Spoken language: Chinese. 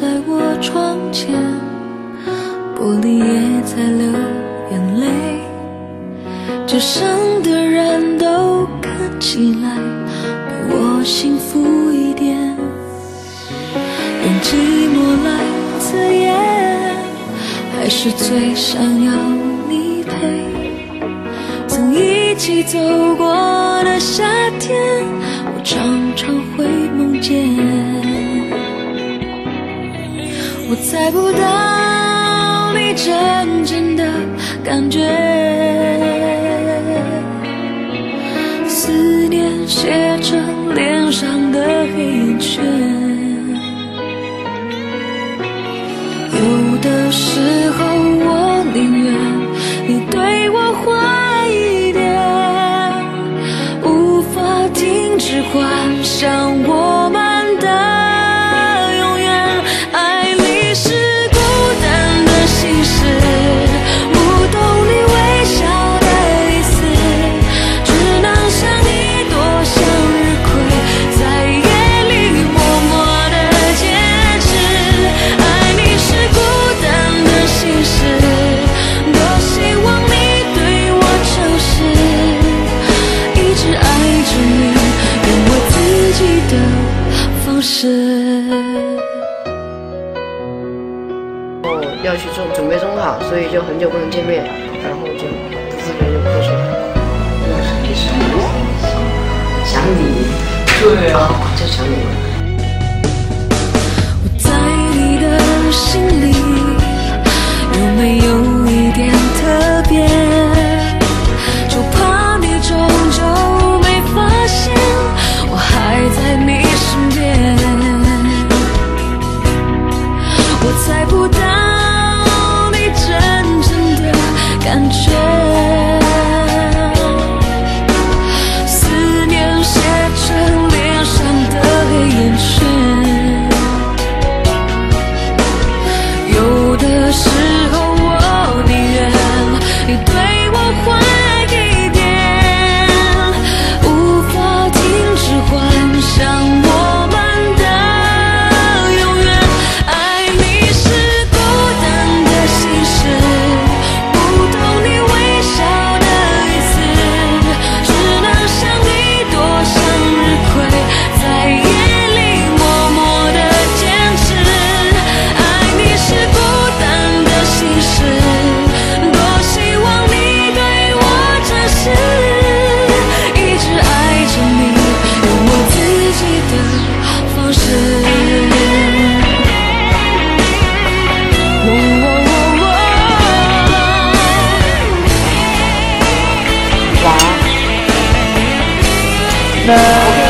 在我窗前玻璃也在流眼泪街上的人都看起来比我幸福一点。用寂寞来自掩还是最想要你陪。曾一起走过的夏天我常常会梦见。我猜不到你真正的感觉思念写成脸上的黑眼圈有的是要去中准备中考，所以就很久不能见面，然后就不自觉就哭了，想你，对啊，就想你。喔喔喔